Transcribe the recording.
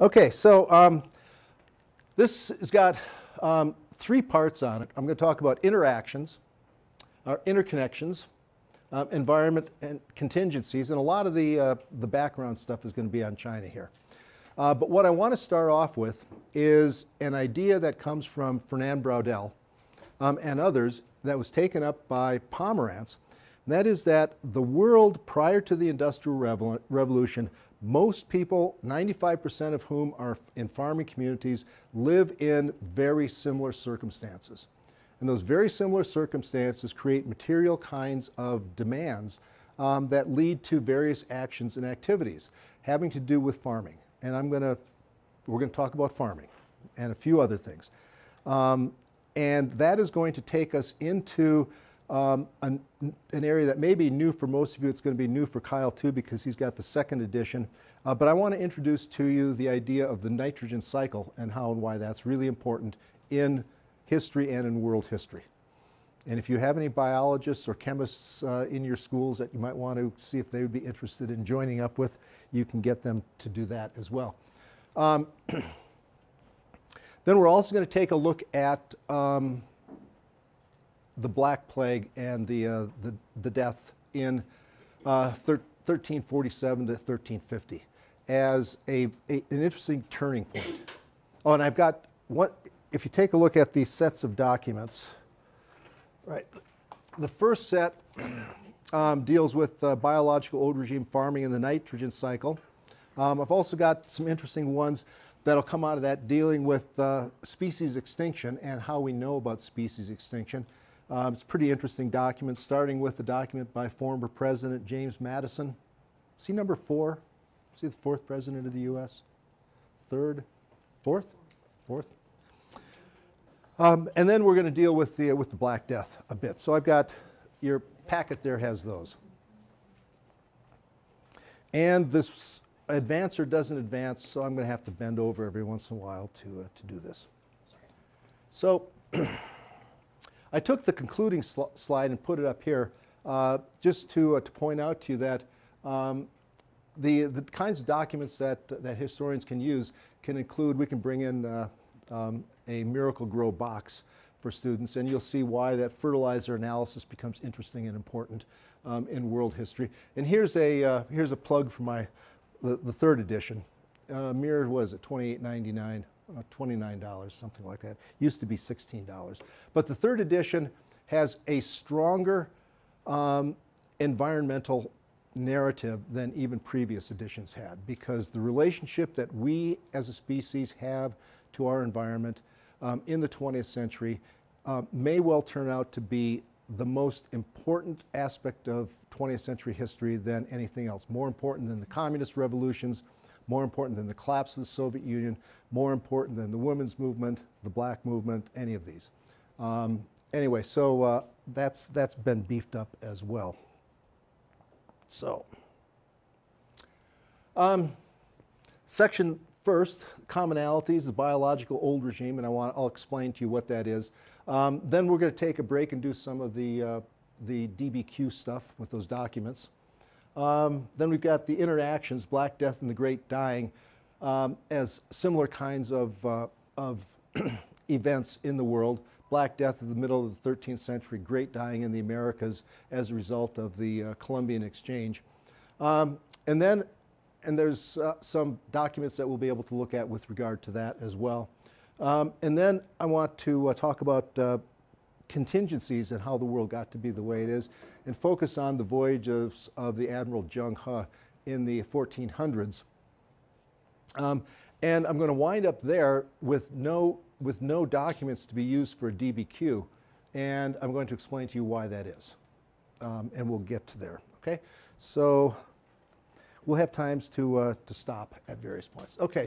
Okay, so um, this has got um, three parts on it. I'm going to talk about interactions, our interconnections, um, environment and contingencies, and a lot of the, uh, the background stuff is going to be on China here. Uh, but what I want to start off with is an idea that comes from Fernand Braudel um, and others that was taken up by Pomeranz. And that is that the world prior to the Industrial Revol Revolution, most people, 95% of whom are in farming communities, live in very similar circumstances. And those very similar circumstances create material kinds of demands um, that lead to various actions and activities having to do with farming. And I'm going to, we're going to talk about farming and a few other things. Um, and that is going to take us into um, an, an, area that may be new for most of you. It's going to be new for Kyle too because he's got the second edition. Uh, but I want to introduce to you the idea of the nitrogen cycle and how and why that's really important in history and in world history. And if you have any biologists or chemists uh, in your schools that you might want to see if they would be interested in joining up with, you can get them to do that as well. Um, then we're also going to take a look at um, the Black Plague and the, uh, the, the, death in uh, 1347 to 1350 as a, a, an interesting turning point. Oh, and I've got what if you take a look at these sets of documents, right, the first set um, deals with uh, biological old regime farming and the nitrogen cycle. Um, I've also got some interesting ones that'll come out of that dealing with uh, species extinction and how we know about species extinction. Um, it's a pretty interesting document, starting with the document by former President James Madison. See number four? See the fourth president of the U.S.? Third? Fourth? Fourth? Um, and then we're going to deal with the, with the Black Death a bit. So I've got your packet there has those. And this advancer doesn't advance, so I'm going to have to bend over every once in a while to, uh, to do this. So I took the concluding sl slide and put it up here uh, just to, uh, to point out to you that um, the, the kinds of documents that, that historians can use can include, we can bring in uh, um, a Miracle-Gro box for students, and you'll see why that fertilizer analysis becomes interesting and important um, in world history. And here's a, uh, here's a plug for my, the, the third edition. Uh, mirror was at $28.99, uh, $29, something like that. Used to be $16. But the third edition has a stronger um, environmental narrative than even previous editions had because the relationship that we as a species have to our environment um, in the 20th century uh, may well turn out to be the most important aspect of 20th century history than anything else. More important than the communist revolutions, more important than the collapse of the Soviet Union, more important than the women's movement, the black movement, any of these. Um, anyway, so uh, that's, that's been beefed up as well. So, um, section First, commonalities, the biological old regime, and I want, I'll explain to you what that is. Um, then we're going to take a break and do some of the, uh, the DBQ stuff with those documents. Um, then we've got the interactions, Black Death and the Great Dying, um, as similar kinds of, uh, of events in the world. Black Death in the middle of the 13th century, Great Dying in the Americas as a result of the uh, Columbian Exchange. Um, and then and there's uh, some documents that we'll be able to look at with regard to that as well. Um, and then I want to uh, talk about uh, contingencies and how the world got to be the way it is and focus on the voyages of the Admiral Zheng He in the 1400s. Um, and I'm going to wind up there with no, with no documents to be used for a DBQ. And I'm going to explain to you why that is. Um, and we'll get to there, okay? So we'll have times to, uh, to stop at various points. Okay.